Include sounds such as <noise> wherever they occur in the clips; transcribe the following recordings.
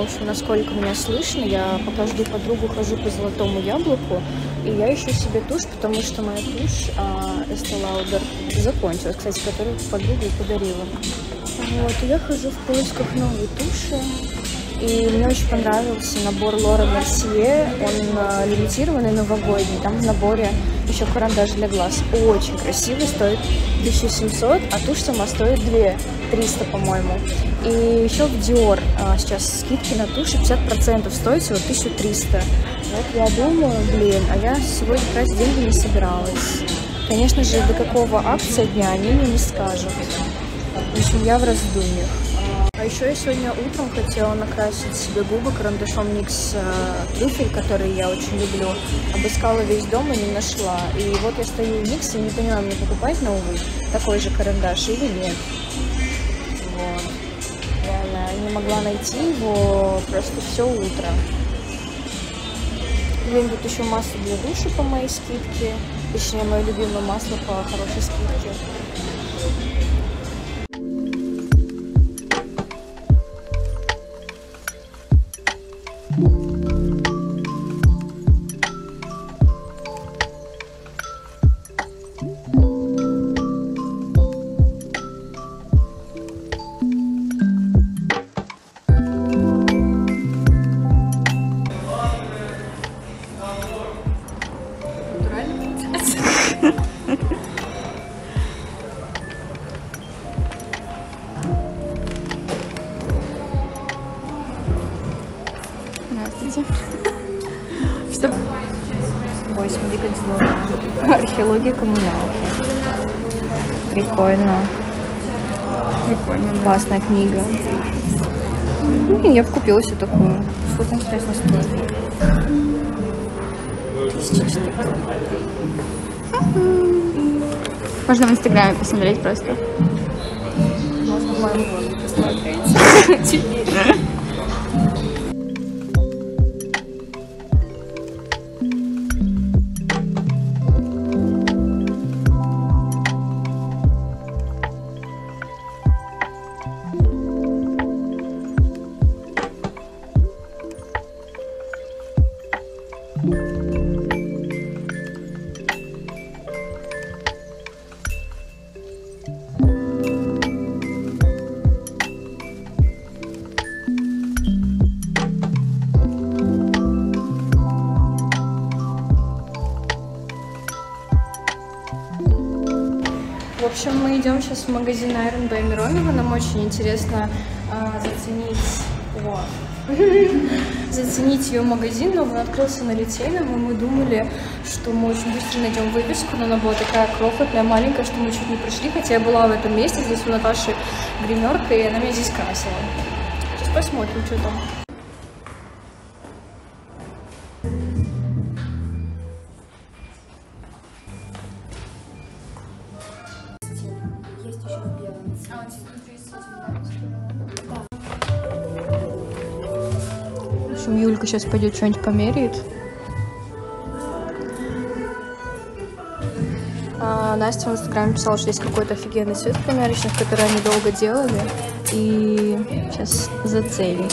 в общем, насколько меня слышно. Я пока жду подругу, хожу по золотому яблоку. И я ищу себе тушь, потому что моя тушь а, Estee Lauder закончилась, кстати, которую подруга подарила. Вот, и я хожу в поисках новой туши. И мне очень понравился набор Лора Мерсье. Он а, лимитированный, новогодний. Там в наборе еще карандаш для глаз. Очень красивый, стоит 1700, а тушь сама стоит 2 300, по-моему. И еще в Dior а, сейчас скидки на туши 50% стоит всего 1300. Вот я думаю, блин, а я сегодня тратить деньги не собиралась. Конечно же, до какого акция дня они мне не скажут. В общем, я в раздумьях. А еще я сегодня утром хотела накрасить себе губы карандашом NYX э, трюфель, который я очень люблю. Обыскала весь дом и не нашла. И вот я стою в NYX и не понимаю, мне покупать новый такой же карандаш или нет. Могла найти его просто все утро. Блин, тут еще масло для душа по моей скидке. Точнее, мое любимое масло по хорошей скидке. Археология коммуналки. Прикольно. Прикольно. Классная книга. Ну, я бы купила себе такую. Сколько интересно стоит? Можно в Инстаграме посмотреть просто. Можно в моем блоге посмотреть. <laughs> идем сейчас в магазин Iron Bay Миронова. Нам очень интересно а, заценить... О. <laughs> заценить ее магазин, но он открылся на Литейном, и мы думали, что мы очень быстро найдем вывеску, но она была такая крохотная, маленькая, что мы чуть не пришли, хотя я была в этом месте, здесь у Наташи гримерка, и она меня здесь красила. Сейчас посмотрим, что там. Общем, Юлька сейчас пойдет что-нибудь померяет. А, Настя в инстаграме писала, что есть какой-то офигенный цвет померочных, который они долго делали. И сейчас заценим.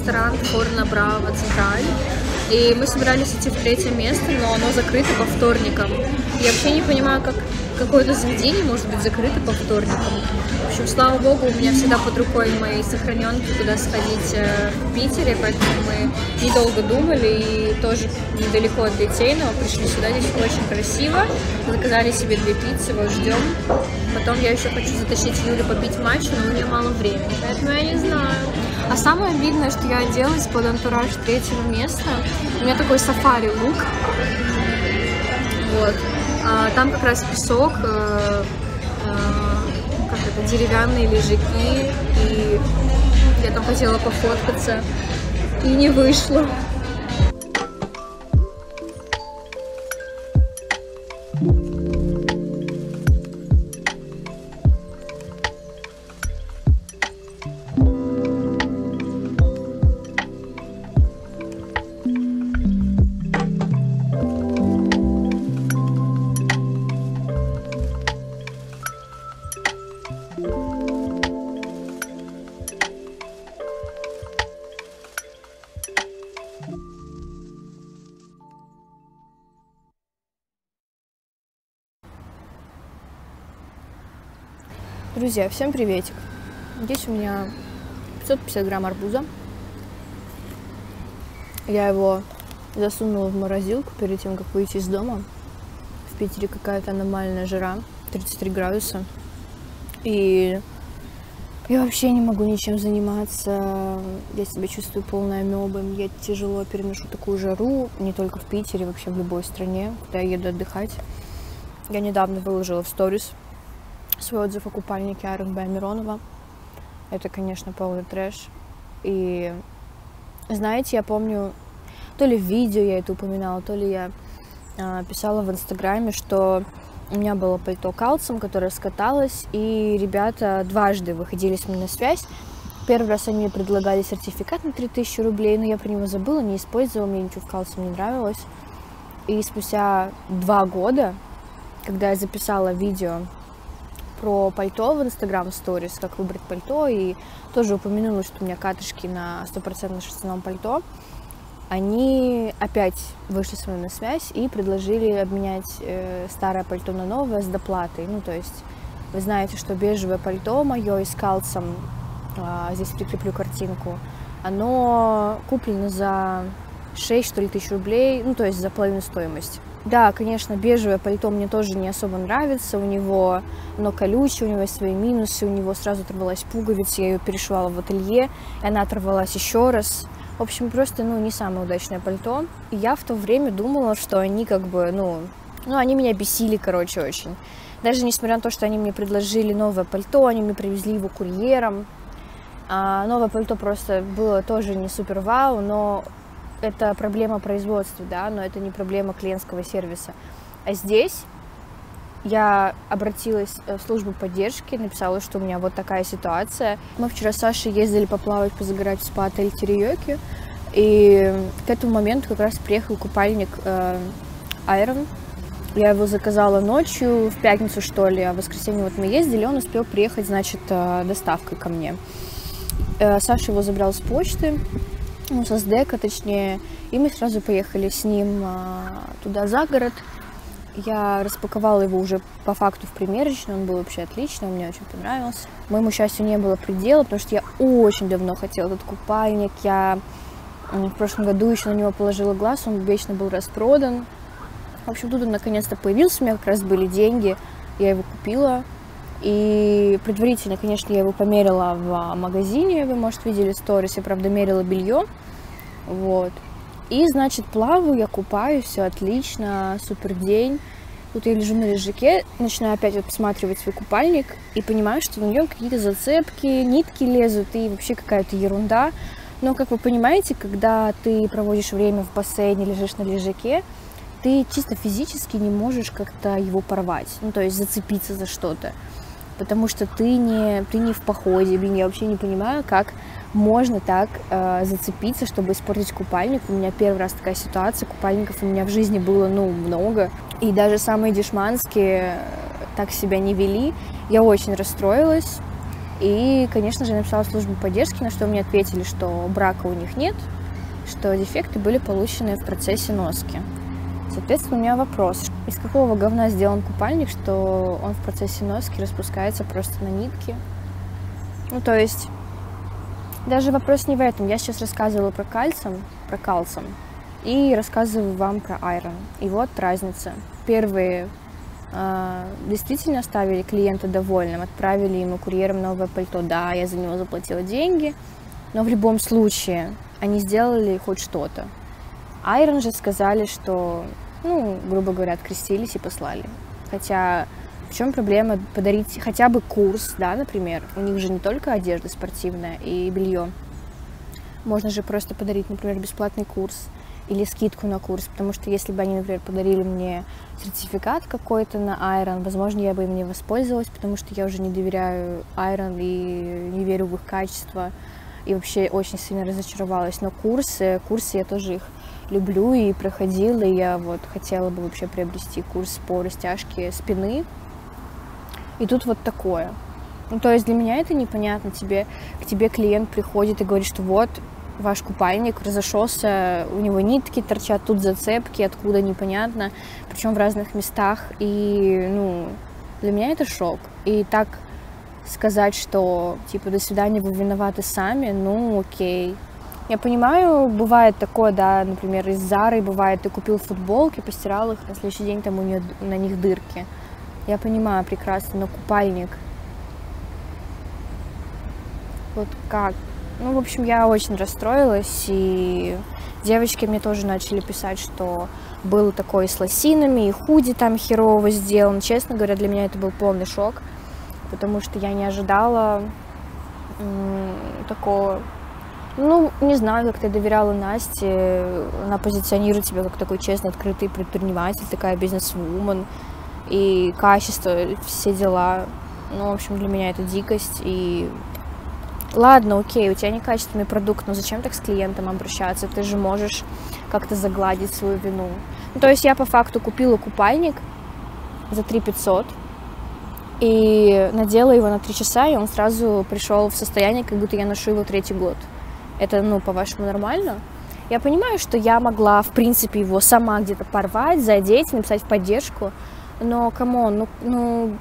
Ресторан Форна Браво Централь. И мы собирались идти в третье место, но оно закрыто по вторникам. Я вообще не понимаю, как какое-то заведение может быть закрыто по вторникам. В общем, слава богу, у меня всегда под рукой мои сохраненки, куда сходить э, в Питере, поэтому мы недолго думали и тоже недалеко от Литейного пришли сюда. Здесь очень красиво. Заказали себе две пиццы, вот ждем. Потом я еще хочу затащить Юлю попить матч, но у нее мало времени, поэтому я не знаю. А самое обидное, что я оделась под антураж третьего места. У меня такой сафари-лук. Вот. А, там как раз песок, э, э, как это, деревянные лежаки. И я там хотела пофоткаться. И не вышло. Друзья, всем приветик. Здесь у меня 550 грамм арбуза. Я его засунула в морозилку перед тем, как выйти из дома. В Питере какая-то аномальная жара, 33 градуса. И я вообще не могу ничем заниматься. Я себя чувствую полной амебой. Я тяжело переношу такую жару, не только в Питере, вообще в любой стране, куда я еду отдыхать. Я недавно выложила в сторис свой отзыв о купальнике Арен Миронова. Это, конечно, полный трэш. И знаете, я помню, то ли в видео я это упоминала, то ли я э, писала в Инстаграме, что у меня было пальто калцем, которое скаталось, и ребята дважды выходили с мной на связь. Первый раз они предлагали сертификат на 3000 рублей, но я про него забыла, не использовала, мне ничего в калцем не нравилось. И спустя два года когда я записала видео про пальто в Instagram Stories, как выбрать пальто, и тоже упомянула, что у меня катышки на стопроцентно шерстяном пальто, они опять вышли с мной на связь и предложили обменять э, старое пальто на новое с доплатой. Ну, то есть вы знаете, что бежевое пальто мое с калцем, э, здесь прикреплю картинку, оно куплено за 6, что ли, тысяч рублей, ну, то есть за половину стоимости. Да, конечно, бежевое пальто мне тоже не особо нравится. У него оно колючее, у него есть свои минусы. У него сразу оторвалась пуговица, я ее перешивала в ателье, и она оторвалась еще раз. В общем, просто, ну, не самое удачное пальто. И я в то время думала, что они как бы, ну, ну, они меня бесили, короче, очень. Даже несмотря на то, что они мне предложили новое пальто, они мне привезли его курьером. А новое пальто просто было тоже не супер вау, но это проблема производства, да, но это не проблема клиентского сервиса. А здесь я обратилась э, в службу поддержки, написала, что у меня вот такая ситуация. Мы вчера с Сашей ездили поплавать, позагорать в спа-отель Терриёки, и к этому моменту как раз приехал купальник э. Я его заказала ночью, в пятницу, что ли, а в воскресенье вот мы ездили, он успел приехать, значит, э, доставкой ко мне. Э, Саша его забрал с почты, ну, со СДЭКа, точнее, и мы сразу поехали с ним а, туда за город. Я распаковала его уже по факту в примерочную, он был вообще отличный, он мне очень понравился. Моему счастью не было предела, потому что я очень давно хотела этот купальник. Я в прошлом году еще на него положила глаз, он вечно был распродан. В общем, тут он наконец-то появился, у меня как раз были деньги, я его купила. И предварительно, конечно, я его померила в магазине, вы, может, видели сторис, я, правда, мерила белье, вот. И, значит, плаваю, я купаюсь, все отлично, супер день. Тут я лежу на лежаке, начинаю опять вот посматривать свой купальник и понимаю, что на нем какие-то зацепки, нитки лезут и вообще какая-то ерунда. Но, как вы понимаете, когда ты проводишь время в бассейне, лежишь на лежаке, ты чисто физически не можешь как-то его порвать, ну, то есть зацепиться за что-то потому что ты не, ты не в походе, блин, я вообще не понимаю, как можно так э, зацепиться, чтобы испортить купальник. У меня первый раз такая ситуация, купальников у меня в жизни было, ну, много, и даже самые дешманские так себя не вели. Я очень расстроилась, и, конечно же, написала службу поддержки, на что мне ответили, что брака у них нет, что дефекты были получены в процессе носки. Соответственно, у меня вопрос. Из какого говна сделан купальник, что он в процессе носки распускается просто на нитки? Ну, то есть, даже вопрос не в этом. Я сейчас рассказывала про кальцем, про кальцем, и рассказываю вам про айрон. И вот разница. Первые э, действительно оставили клиента довольным, отправили ему курьером новое пальто. Да, я за него заплатила деньги, но в любом случае они сделали хоть что-то. Айрон же сказали, что, ну, грубо говоря, открестились и послали. Хотя в чем проблема подарить хотя бы курс, да, например? У них же не только одежда спортивная и белье. Можно же просто подарить, например, бесплатный курс или скидку на курс, потому что если бы они, например, подарили мне сертификат какой-то на Iron, возможно, я бы им не воспользовалась, потому что я уже не доверяю Iron и не верю в их качество, и вообще очень сильно разочаровалась. Но курсы, курсы я тоже их люблю и проходила. И я вот хотела бы вообще приобрести курс по растяжке спины. И тут вот такое. Ну, то есть для меня это непонятно. Тебе, к тебе клиент приходит и говорит, что вот ваш купальник разошелся, у него нитки торчат, тут зацепки, откуда непонятно, причем в разных местах. И, ну, для меня это шок. И так сказать, что, типа, до свидания, вы виноваты сами, ну, окей. Я понимаю, бывает такое, да, например, из Зары бывает, ты купил футболки, постирал их, на следующий день там у нее на них дырки. Я понимаю прекрасно, но купальник. Вот как? Ну, в общем, я очень расстроилась, и девочки мне тоже начали писать, что было такое с лосинами, и худи там херово сделан. Честно говоря, для меня это был полный шок, потому что я не ожидала такого ну, не знаю, как ты доверяла Насте. Она позиционирует себя как такой честный, открытый предприниматель, такая бизнес-вумен. И качество, все дела. Ну, в общем, для меня это дикость. И ладно, окей, у тебя некачественный продукт, но зачем так с клиентом обращаться? Ты же можешь как-то загладить свою вину. Ну, то есть я по факту купила купальник за 3 500 и надела его на 3 часа, и он сразу пришел в состояние, как будто я ношу его третий год. Это, ну, по-вашему, нормально? Я понимаю, что я могла, в принципе, его сама где-то порвать, задеть, написать в поддержку, но, come on, ну, ну,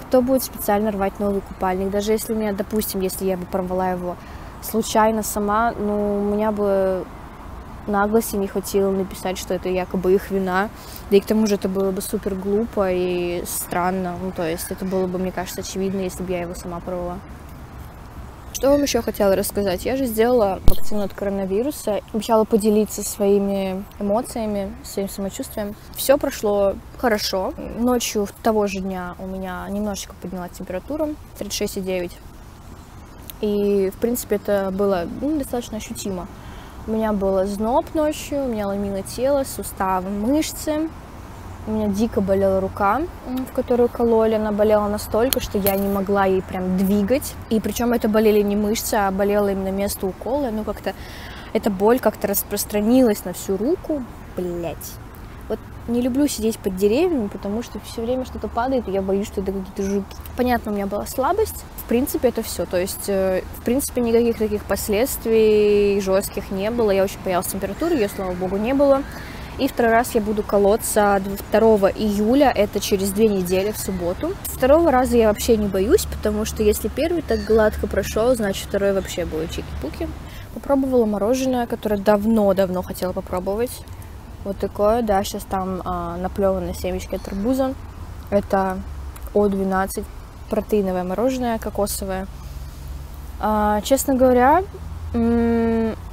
кто будет специально рвать новый купальник? Даже если у меня, допустим, если я бы порвала его случайно сама, ну, у меня бы наглости не хватило написать, что это якобы их вина. Да и к тому же это было бы супер глупо и странно. Ну, то есть это было бы, мне кажется, очевидно, если бы я его сама порвала. Что вам еще хотела рассказать? Я же сделала вакцину от коронавируса, обещала поделиться своими эмоциями, своим самочувствием. Все прошло хорошо. Ночью того же дня у меня немножечко поднялась температура, 36,9. И, в принципе, это было ну, достаточно ощутимо. У меня было зноб ночью, у меня ломило тело, суставы, мышцы. У меня дико болела рука, в которую кололи. Она болела настолько, что я не могла ей прям двигать. И причем это болели не мышцы, а болело именно место укола. Ну, как-то эта боль как-то распространилась на всю руку. Блять. Вот не люблю сидеть под деревьями, потому что все время что-то падает, и я боюсь, что это какие-то жуки. Понятно, у меня была слабость. В принципе, это все. То есть, э, в принципе, никаких таких последствий жестких не было. Я очень боялась температуры, ее, слава богу, не было. И второй раз я буду колоться 2 июля, это через две недели в субботу. Второго раза я вообще не боюсь, потому что если первый так гладко прошел, значит второй вообще будет чики-пуки. Попробовала мороженое, которое давно-давно хотела попробовать. Вот такое, да, сейчас там а, наплеванные семечки от арбуза. Это О12 протеиновое мороженое кокосовое. А, честно говоря,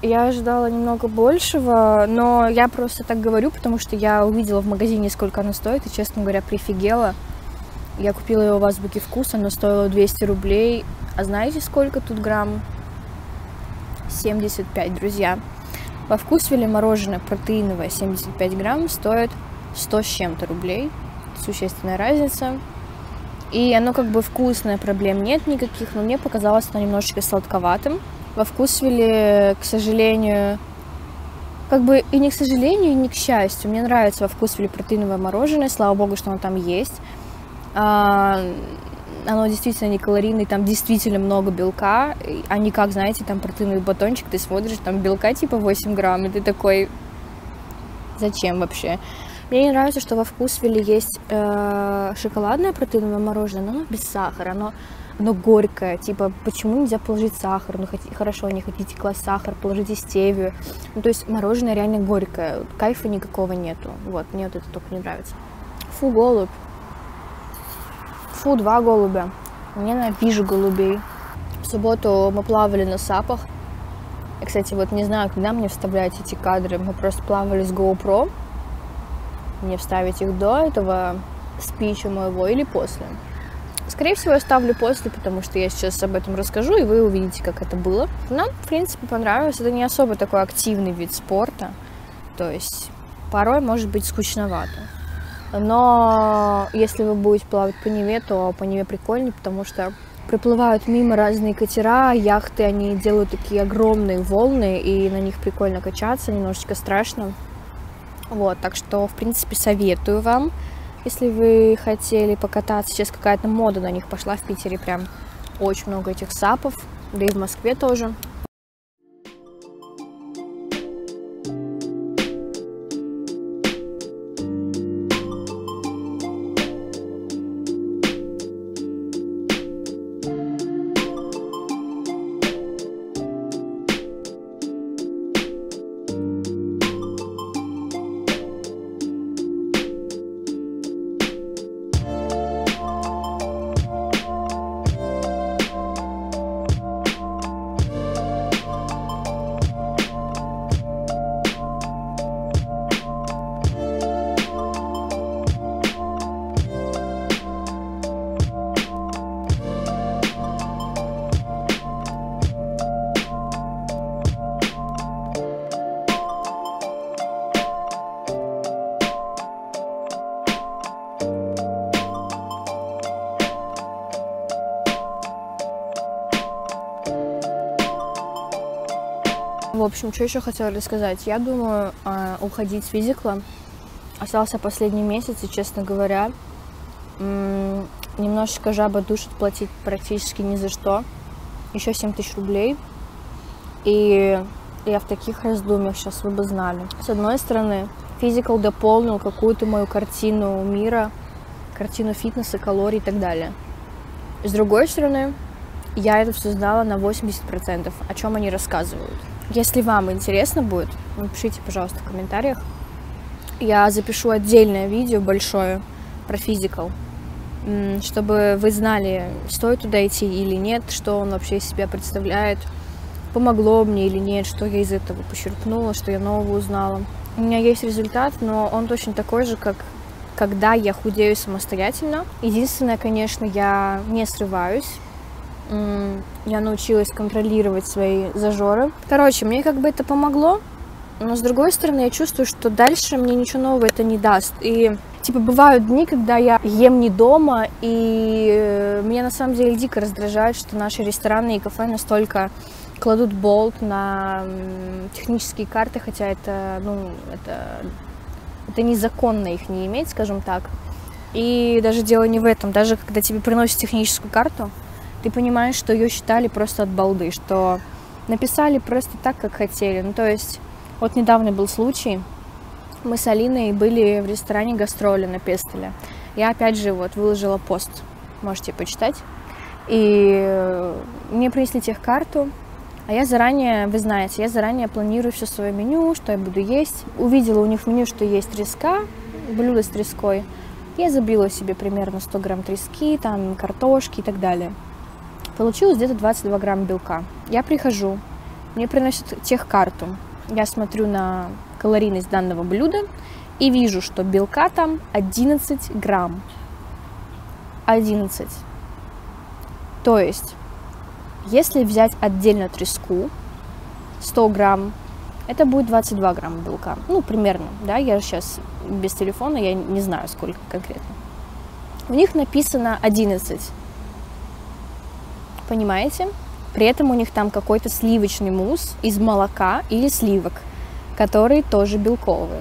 я ожидала немного большего, но я просто так говорю, потому что я увидела в магазине, сколько оно стоит, и, честно говоря, прифигела. Я купила его в Азбуке Вкуса, оно стоило 200 рублей. А знаете, сколько тут грамм? 75, друзья. Во вкусвеле мороженое протеиновое 75 грамм стоит 100 с чем-то рублей. Существенная разница. И оно как бы вкусное, проблем нет никаких, но мне показалось оно немножечко сладковатым. Во вкусвиле, к сожалению, как бы и не к сожалению, и не к счастью. Мне нравится во вкусвиле протеиновое мороженое, слава богу, что оно там есть. А, оно действительно не калорийное, там действительно много белка, а не как, знаете, там протеиновый батончик, ты смотришь, там белка типа 8 грамм, и ты такой, зачем вообще? Мне не нравится, что во вкусвиле есть э, шоколадное протеиновое мороженое, но оно без сахара, оно оно горькое, типа, почему нельзя положить сахар, ну, хотите, хорошо, не хотите класть сахар, положите стевию, ну, то есть мороженое реально горькое, кайфа никакого нету, вот, мне вот это только не нравится. Фу, голубь. Фу, два голубя. Ненавижу голубей. В субботу мы плавали на сапах. Я, кстати, вот не знаю, когда мне вставлять эти кадры. Мы просто плавали с GoPro. Мне вставить их до этого спича моего или после. Скорее всего, я ставлю после, потому что я сейчас об этом расскажу, и вы увидите, как это было. Нам, в принципе, понравилось. Это не особо такой активный вид спорта. То есть порой может быть скучновато. Но если вы будете плавать по Неве, то по Неве прикольнее, потому что приплывают мимо разные катера, яхты, они делают такие огромные волны, и на них прикольно качаться, немножечко страшно. Вот, так что, в принципе, советую вам. Если вы хотели покататься, сейчас какая-то мода на них пошла в Питере, прям очень много этих сапов, да и в Москве тоже. Общем, что еще хотела рассказать? Я думаю э, уходить с физикла. Остался последний месяц, и, честно говоря, немножечко жаба душит платить практически ни за что. Еще 7 тысяч рублей. И я в таких раздумьях сейчас, вы бы знали. С одной стороны, физикал дополнил какую-то мою картину мира, картину фитнеса, калорий и так далее. С другой стороны, я это все знала на 80%, о чем они рассказывают. Если вам интересно будет, напишите, пожалуйста, в комментариях. Я запишу отдельное видео большое про физикал, чтобы вы знали, стоит туда идти или нет, что он вообще из себя представляет, помогло мне или нет, что я из этого почерпнула, что я нового узнала. У меня есть результат, но он точно такой же, как когда я худею самостоятельно. Единственное, конечно, я не срываюсь. Я научилась контролировать свои зажоры. Короче, мне как бы это помогло, но с другой стороны, я чувствую, что дальше мне ничего нового это не даст. И типа бывают дни, когда я ем не дома, и э, меня на самом деле дико раздражает, что наши рестораны и кафе настолько кладут болт на технические карты, хотя это, ну, это, это незаконно их не иметь, скажем так. И даже дело не в этом. Даже когда тебе приносят техническую карту, ты понимаешь, что ее считали просто от балды, что написали просто так, как хотели. Ну, то есть, вот недавно был случай, мы с Алиной были в ресторане гастроли на Пестеле. Я опять же вот выложила пост, можете почитать. И мне принесли техкарту, а я заранее, вы знаете, я заранее планирую все свое меню, что я буду есть. Увидела у них в меню, что есть треска, блюдо с треской. Я забила себе примерно 100 грамм трески, там картошки и так далее. Получилось где-то 22 грамм белка. Я прихожу, мне приносят техкарту. Я смотрю на калорийность данного блюда и вижу, что белка там 11 грамм. 11. То есть если взять отдельно треску, 100 грамм, это будет 22 грамма белка. Ну, примерно, да, я сейчас без телефона, я не знаю, сколько конкретно. У них написано 11. Понимаете? При этом у них там какой-то сливочный мусс из молока или сливок, который тоже белковый.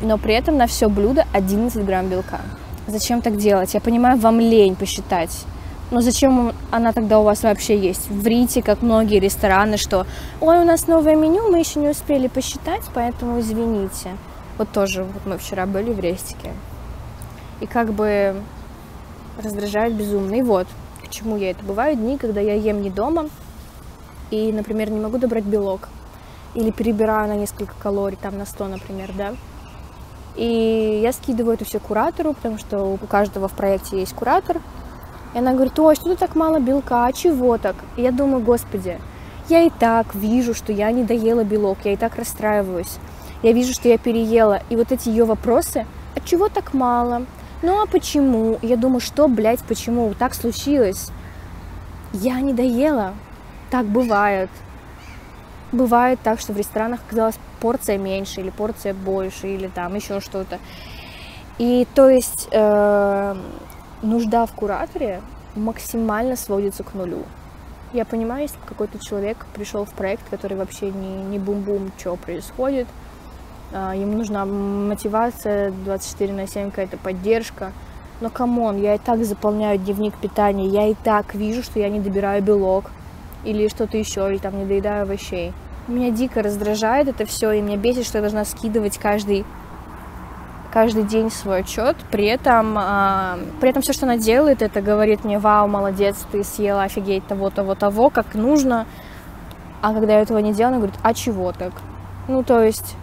Но при этом на все блюдо 11 грамм белка. Зачем так делать? Я понимаю, вам лень посчитать но зачем она тогда у вас вообще есть? Врите, как многие рестораны, что «Ой, у нас новое меню, мы еще не успели посчитать, поэтому извините». Вот тоже, вот мы вчера были в рестике. И как бы раздражает безумно. И вот, к чему я это. Бывают дни, когда я ем не дома, и, например, не могу добрать белок. Или перебираю на несколько калорий, там на 100, например, да. И я скидываю это все куратору, потому что у каждого в проекте есть куратор – и она говорит, ой, что тут так мало белка, а чего так? И я думаю, господи, я и так вижу, что я не доела белок, я и так расстраиваюсь. Я вижу, что я переела. И вот эти ее вопросы, а чего так мало? Ну а почему? Я думаю, что, блядь, почему? Так случилось. Я не доела. Так бывает. Бывает так, что в ресторанах оказалась порция меньше, или порция больше, или там еще что-то. И то есть э, нужда в кураторе максимально сводится к нулю. Я понимаю, если какой-то человек пришел в проект, который вообще не, не бум-бум, что происходит, ему нужна мотивация 24 на 7, какая-то поддержка. Но come on, я и так заполняю дневник питания, я и так вижу, что я не добираю белок или что-то еще, или там не доедаю овощей. Меня дико раздражает это все, и меня бесит, что я должна скидывать каждый каждый день свой отчет. При этом, э, при этом все, что она делает, это говорит мне, вау, молодец, ты съела офигеть того, того, того, как нужно. А когда я этого не делаю, она говорит, а чего так? Ну, то есть...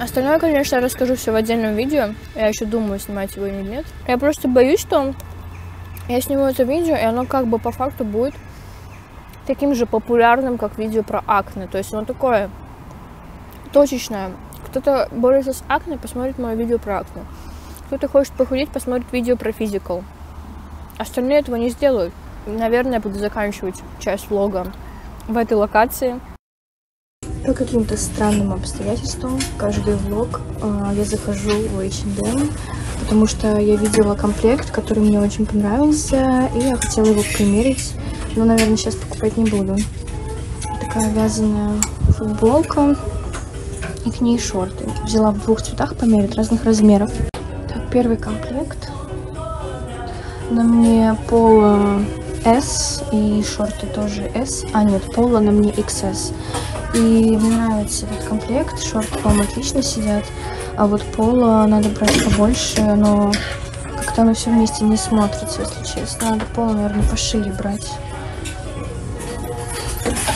Остальное, конечно, я расскажу все в отдельном видео. Я еще думаю, снимать его или нет. Я просто боюсь, что я сниму это видео, и оно как бы по факту будет таким же популярным, как видео про акне. То есть оно такое точечное, кто-то борется с акне, посмотрит мое видео про акне. Кто-то хочет похудеть, посмотрит видео про физикал. Остальные этого не сделают. Наверное, я буду заканчивать часть влога в этой локации. По каким-то странным обстоятельствам каждый влог э, я захожу в H&M, потому что я видела комплект, который мне очень понравился, и я хотела его примерить, но, наверное, сейчас покупать не буду такая вязаная футболка и к ней шорты. Взяла в двух цветах померить разных размеров. Так, первый комплект. На мне поло S и шорты тоже S. А, нет, поло на мне XS. И мне нравится этот комплект. Шорты, по-моему, отлично сидят. А вот поло надо брать побольше, но как-то оно все вместе не смотрится, если честно. Надо поло, наверное, пошире брать.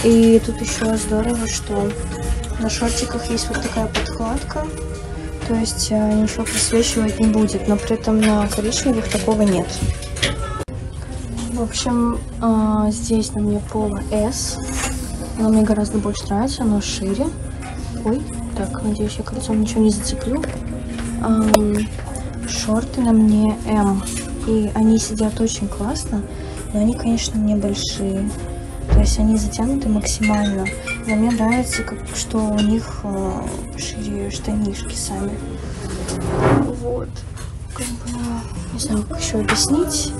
И тут еще здорово, что на шортиках есть вот такая подкладка. То есть э, ничего просвечивать не будет, но при этом на коричневых такого нет. В общем, э, здесь на мне поло S. Оно мне гораздо больше нравится, оно шире. Ой, так, надеюсь, я кольцом ничего не зацеплю. Эм, шорты на мне M. И они сидят очень классно, но они, конечно, небольшие. То есть они затянуты максимально. Но мне нравится, как, что у них э, шире штанишки сами. Вот. Как бы, не знаю, как еще объяснить.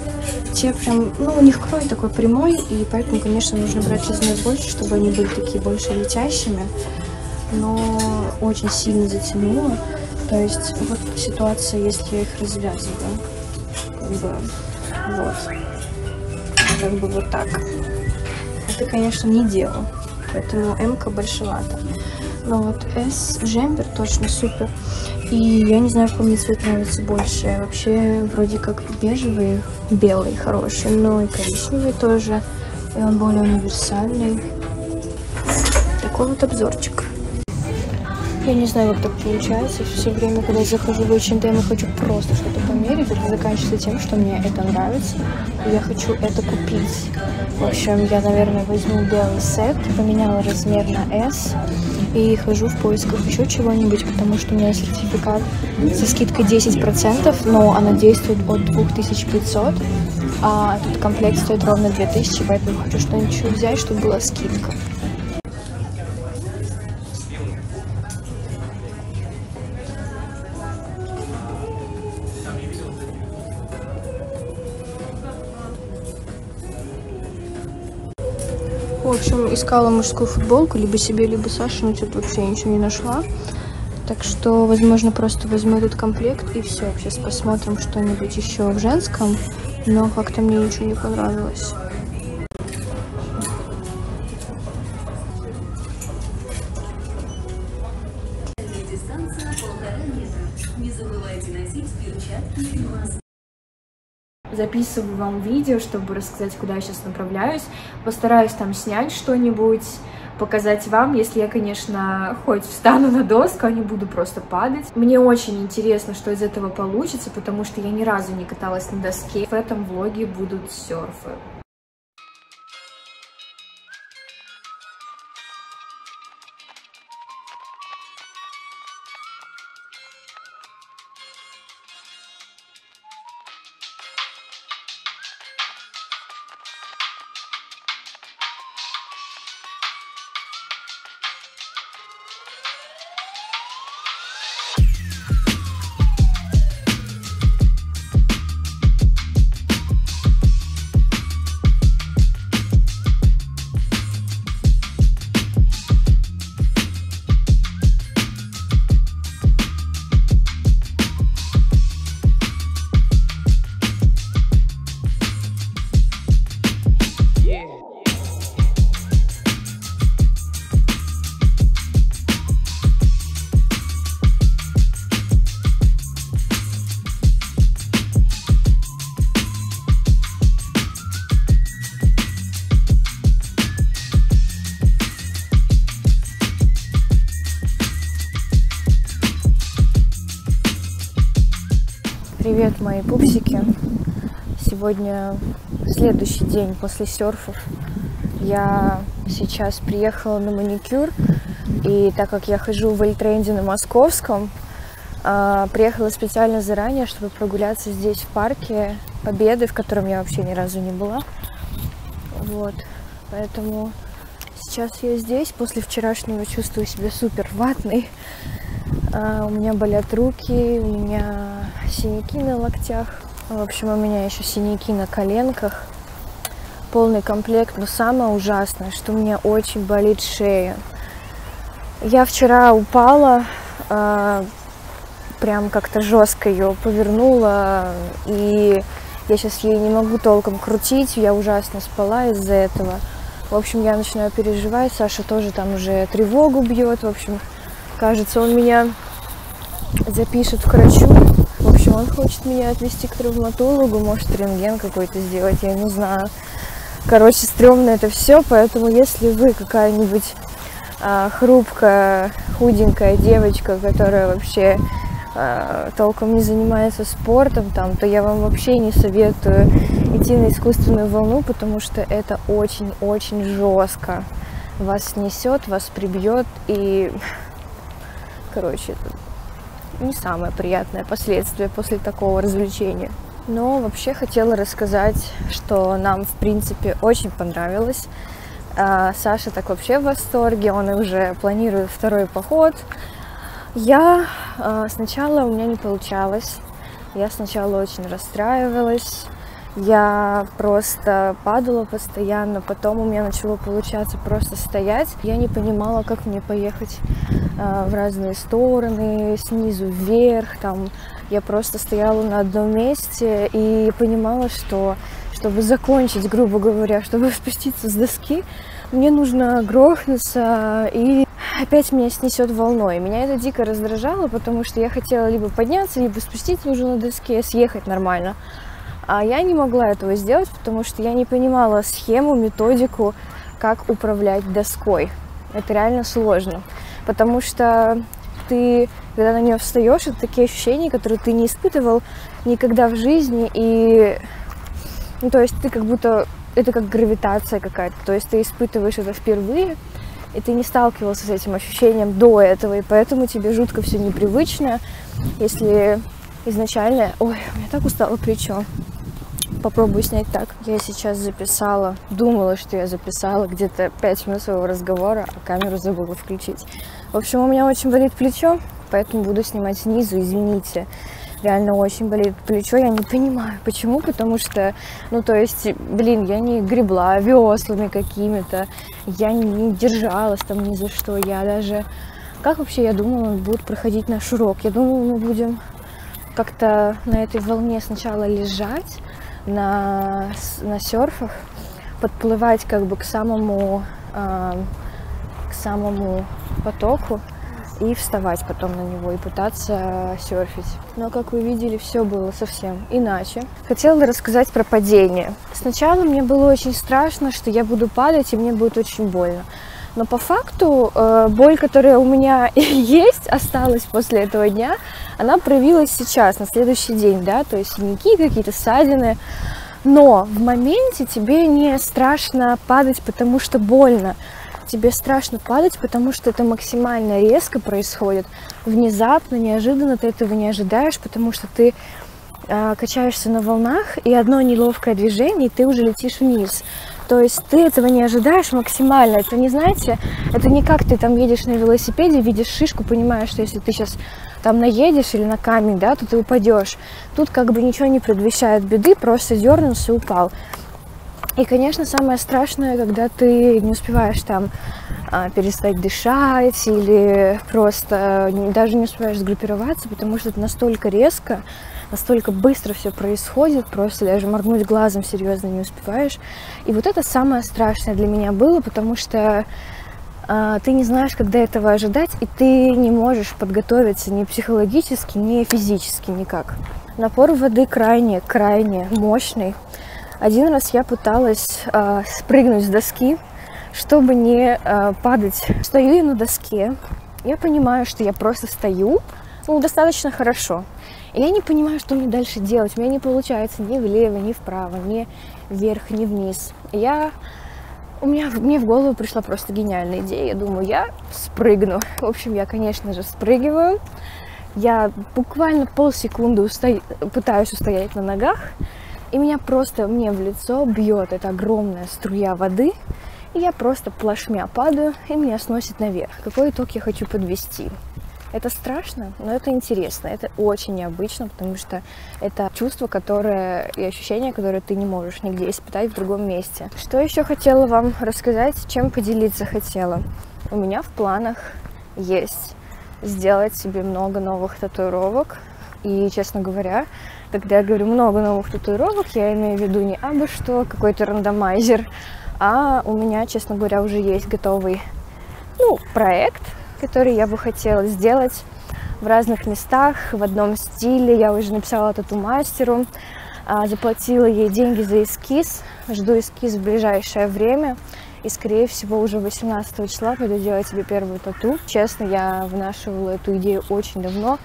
Те прям, ну, у них крой такой прямой, и поэтому, конечно, нужно брать размер больше, чтобы они были такие больше летящими. Но очень сильно затянуло. То есть вот ситуация, если я их развязываю. Как бы, вот. Как бы вот так. Это, конечно, не дело. Поэтому М-ка большевато. Но вот S джемпер точно супер. И я не знаю, какой мне цвет нравится больше. Вообще, вроде как бежевый, белый хороший, но и коричневый тоже. И он более универсальный. Такой вот обзорчик. Я не знаю, как так получается. Все время, когда я захожу в H&M и хочу просто что-то померить, это заканчивается тем, что мне это нравится, и я хочу это купить. В общем, я, наверное, возьму белый сет, поменяла размер на S, и хожу в поисках еще чего-нибудь, потому что у меня сертификат со скидкой 10%, но она действует от 2500, а этот комплект стоит ровно 2000, поэтому хочу что-нибудь взять, чтобы была скидка. Искала мужскую футболку, либо себе, либо Саше, но что-то вообще ничего не нашла. Так что, возможно, просто возьму этот комплект и все. Сейчас посмотрим что-нибудь еще в женском. Но как-то мне ничего не понравилось. Записываю вам видео, чтобы рассказать, куда я сейчас направляюсь. Постараюсь там снять что-нибудь, показать вам, если я, конечно, хоть встану на доску, а не буду просто падать. Мне очень интересно, что из этого получится, потому что я ни разу не каталась на доске. В этом влоге будут серфы. Сегодня следующий день после серфов. Я сейчас приехала на маникюр, и так как я хожу в Эльтренде на Московском, а, приехала специально заранее, чтобы прогуляться здесь в парке Победы, в котором я вообще ни разу не была. Вот, поэтому сейчас я здесь. После вчерашнего чувствую себя супер ватной. А, у меня болят руки, у меня синяки на локтях. В общем, у меня еще синяки на коленках. полный комплект, но самое ужасное, что у меня очень болит шея. Я вчера упала, э, прям как-то жестко ее повернула, и я сейчас ей не могу толком крутить, я ужасно спала из-за этого. В общем, я начинаю переживать, Саша тоже там уже тревогу бьет, в общем, кажется, он меня запишет к врачу. Он хочет меня отвезти к травматологу, может рентген какой-то сделать, я не знаю. Короче, стрёмно это все, поэтому если вы какая-нибудь а, хрупкая, худенькая девочка, которая вообще а, толком не занимается спортом, там, то я вам вообще не советую идти на искусственную волну, потому что это очень-очень жестко. Вас снесет, вас прибьет и, короче, не самое приятное последствие после такого развлечения. Но вообще хотела рассказать, что нам, в принципе, очень понравилось. А, Саша так вообще в восторге, он уже планирует второй поход. Я а, сначала у меня не получалось. Я сначала очень расстраивалась. Я просто падала постоянно, потом у меня начало получаться просто стоять. Я не понимала, как мне поехать э, в разные стороны, снизу вверх, там я просто стояла на одном месте и понимала, что чтобы закончить, грубо говоря, чтобы <laughs> спуститься с доски, мне нужно грохнуться и опять меня снесет волной. Меня это дико раздражало, потому что я хотела либо подняться, либо спуститься уже на доске, съехать нормально. А я не могла этого сделать, потому что я не понимала схему, методику, как управлять доской. Это реально сложно, потому что ты, когда на нее встаешь, это такие ощущения, которые ты не испытывал никогда в жизни, и, ну, то есть ты как будто, это как гравитация какая-то, то есть ты испытываешь это впервые, и ты не сталкивался с этим ощущением до этого, и поэтому тебе жутко все непривычно, если изначально... Ой, у так устало плечо. Попробую снять так. Я сейчас записала, думала, что я записала где-то 5 минут своего разговора, а камеру забыла включить. В общем, у меня очень болит плечо, поэтому буду снимать снизу, извините. Реально очень болит плечо, я не понимаю, почему, потому что, ну, то есть, блин, я не гребла веслами какими-то, я не держалась там ни за что, я даже... Как вообще я думала, будет проходить наш урок? Я думала, мы будем как-то на этой волне сначала лежать на, на серфах, подплывать как бы к самому э, самому потоку и вставать потом на него и пытаться серфить. Но, как вы видели, все было совсем иначе. Хотела рассказать про падение. Сначала мне было очень страшно, что я буду падать и мне будет очень больно. Но по факту э, боль, которая у меня <laughs> есть, осталась после этого дня, она проявилась сейчас, на следующий день, да, то есть синяки, какие-то ссадины. Но в моменте тебе не страшно падать, потому что больно тебе страшно падать, потому что это максимально резко происходит, внезапно, неожиданно ты этого не ожидаешь, потому что ты качаешься на волнах, и одно неловкое движение, и ты уже летишь вниз. То есть ты этого не ожидаешь максимально. Это не, знаете, это не как ты там едешь на велосипеде, видишь шишку, понимаешь, что если ты сейчас там наедешь или на камень, да, то ты упадешь. Тут как бы ничего не предвещает беды, просто дернулся и упал. И, конечно, самое страшное, когда ты не успеваешь там а, перестать дышать или просто даже не успеваешь сгруппироваться, потому что это настолько резко, настолько быстро все происходит, просто даже моргнуть глазом серьезно не успеваешь. И вот это самое страшное для меня было, потому что а, ты не знаешь, когда этого ожидать, и ты не можешь подготовиться ни психологически, ни физически никак. Напор воды крайне, крайне мощный. Один раз я пыталась э, спрыгнуть с доски, чтобы не э, падать. Стою я на доске, я понимаю, что я просто стою, ну, достаточно хорошо. И я не понимаю, что мне дальше делать. У меня не получается ни влево, ни вправо, ни вверх, ни вниз. Я... У меня, мне в голову пришла просто гениальная идея. Я думаю, я спрыгну. В общем, я, конечно же, спрыгиваю. Я буквально полсекунды устоя... пытаюсь устоять на ногах. И меня просто, мне в лицо бьет эта огромная струя воды, и я просто плашмя падаю, и меня сносит наверх. Какой итог я хочу подвести? Это страшно, но это интересно, это очень необычно, потому что это чувство, которое и ощущение, которое ты не можешь нигде испытать в другом месте. Что еще хотела вам рассказать, чем поделиться хотела? У меня в планах есть сделать себе много новых татуировок. И, честно говоря, когда я говорю много новых татуировок, я имею в виду не абы что, какой-то рандомайзер, а у меня, честно говоря, уже есть готовый ну, проект, который я бы хотела сделать в разных местах, в одном стиле. Я уже написала тату-мастеру, а, заплатила ей деньги за эскиз, жду эскиз в ближайшее время. И, скорее всего, уже 18 числа пойду делать себе первую тату. Честно, я вынашивала эту идею очень давно,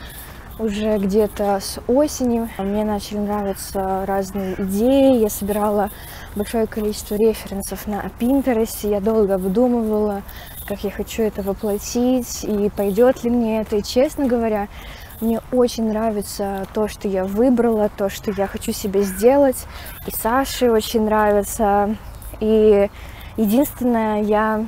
уже где-то с осени. Мне начали нравиться разные идеи. Я собирала большое количество референсов на Pinterest. Я долго выдумывала, как я хочу это воплотить и пойдет ли мне это. И, честно говоря, мне очень нравится то, что я выбрала, то, что я хочу себе сделать. И Саше очень нравится. И единственное, я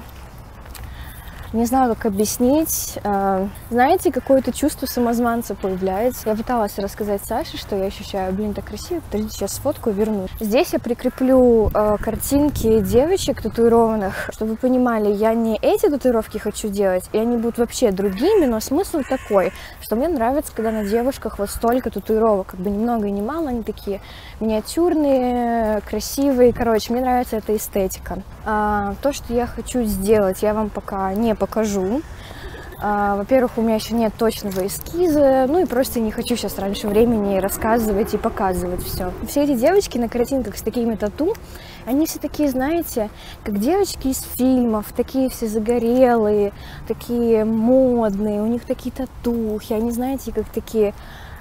не знаю, как объяснить. А, знаете, какое-то чувство самозванца появляется. Я пыталась рассказать Саше, что я ощущаю. Блин, так красиво. Подождите, сейчас фотку верну. Здесь я прикреплю э, картинки девочек татуированных. Чтобы вы понимали, я не эти татуировки хочу делать, и они будут вообще другими, но смысл такой, что мне нравится, когда на девушках вот столько татуировок. Как бы ни много и ни мало, они такие миниатюрные, красивые. Короче, мне нравится эта эстетика. А, то, что я хочу сделать, я вам пока не покажу. А, во-первых, у меня еще нет точного эскиза, ну и просто не хочу сейчас раньше времени рассказывать и показывать все. Все эти девочки на картинках с такими тату, они все такие, знаете, как девочки из фильмов, такие все загорелые, такие модные, у них такие татухи, они, знаете, как такие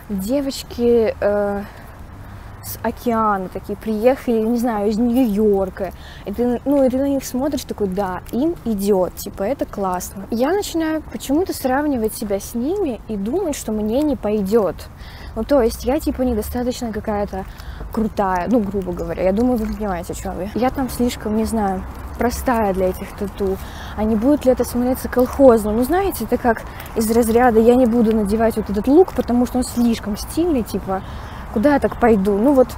девочки... Э, с океана, такие приехали, не знаю, из Нью-Йорка. И ты, ну, и ты на них смотришь такой, да, им идет, типа, это классно. Я начинаю почему-то сравнивать себя с ними и думать, что мне не пойдет. Ну, то есть я, типа, недостаточно какая-то крутая, ну, грубо говоря. Я думаю, вы понимаете, о чем я. Я там слишком, не знаю, простая для этих тату. А не будет ли это смотреться колхозно? Ну, знаете, это как из разряда я не буду надевать вот этот лук, потому что он слишком стильный, типа, куда я так пойду? Ну вот,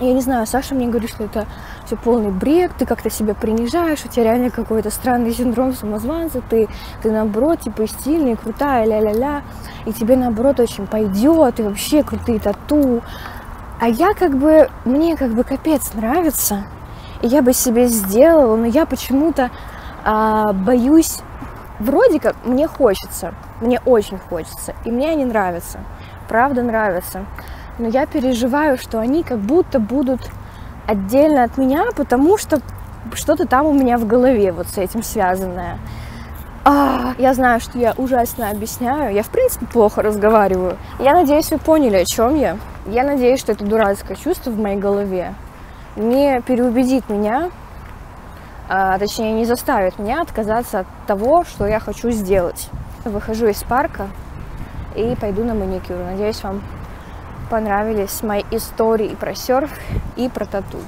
я не знаю, Саша мне говорит, что это все полный бред, ты как-то себя принижаешь, у тебя реально какой-то странный синдром самозванца, ты, ты наоборот, типа, стильный, крутая, ля-ля-ля, и тебе, наоборот, очень пойдет, и вообще крутые тату. А я как бы, мне как бы капец нравится, и я бы себе сделала, но я почему-то а, боюсь, вроде как мне хочется, мне очень хочется, и мне они нравятся, правда нравятся но я переживаю, что они как будто будут отдельно от меня, потому что что-то там у меня в голове вот с этим связанное. А, я знаю, что я ужасно объясняю. Я, в принципе, плохо разговариваю. Я надеюсь, вы поняли, о чем я. Я надеюсь, что это дурацкое чувство в моей голове не переубедит меня, а, точнее, не заставит меня отказаться от того, что я хочу сделать. Выхожу из парка и пойду на маникюр. Надеюсь, вам понравились мои истории про серф и про тату.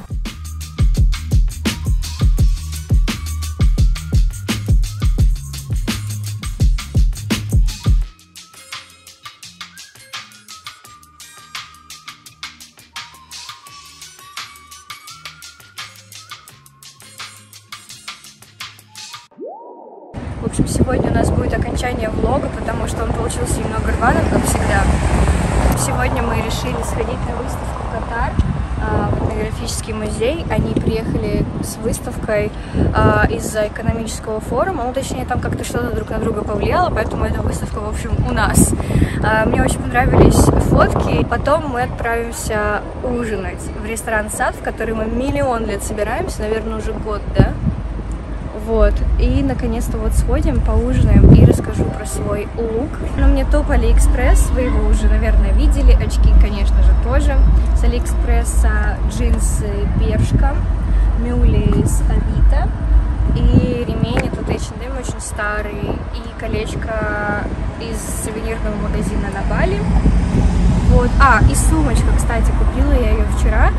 С выставкой а, из-за экономического форума, ну, точнее, там как-то что-то друг на друга повлияло, поэтому эта выставка, в общем, у нас. А, мне очень понравились фотки. Потом мы отправимся ужинать в ресторан «Сад», в который мы миллион лет собираемся, наверное, уже год, да? Вот. И наконец-то вот сходим, поужинаем и расскажу про свой лук. На мне топ Алиэкспресс, вы его уже, наверное, видели. Очки, конечно же, тоже с Алиэкспресса. Джинсы Bershka, мюли с Авито. И ремень этот H&M очень старый. И колечко из сувенирного магазина на Бали. Вот. А, и сумочка, кстати, купила я ее вчера.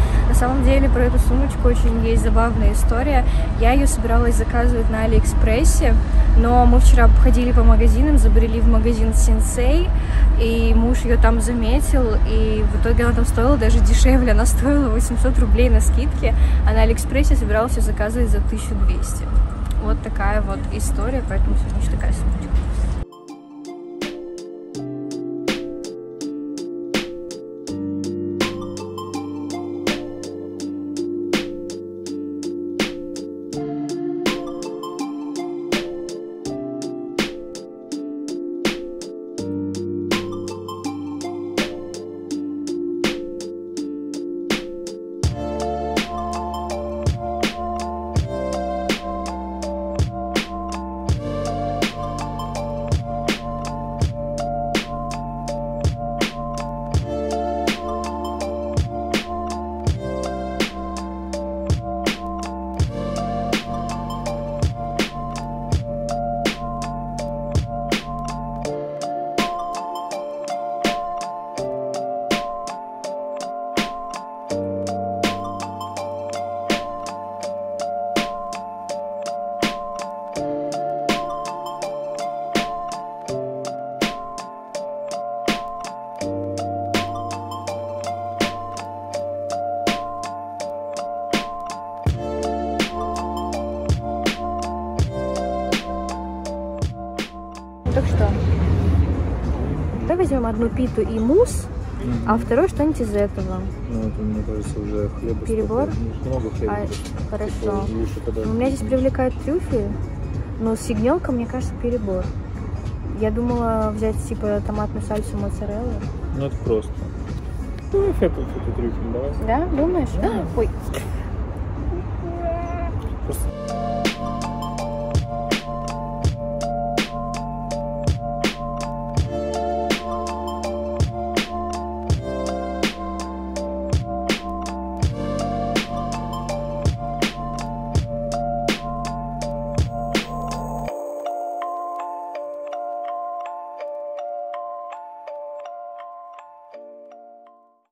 Самом деле про эту сумочку очень есть забавная история. Я ее собиралась заказывать на Алиэкспрессе, но мы вчера ходили по магазинам, забрели в магазин Сенсей, и муж ее там заметил, и в итоге она там стоила даже дешевле, она стоила 800 рублей на скидке, а на Алиэкспрессе собиралась ее заказывать за 1200. Вот такая вот история, поэтому сегодня такая сумочка. Одну питу и мусс, а второе что-нибудь из этого. Ну, это, мне кажется, уже хлеба Перебор? столько. Много хлеба. А, Типа, хорошо. лучше, когда... У меня здесь привлекает трюфель, но с ягненком, мне кажется, перебор. Я думала взять типа томатную сальсу моцареллы. Ну, это просто. Ну, фета, фета трюфель, давай. Да, думаешь? Ой, Просто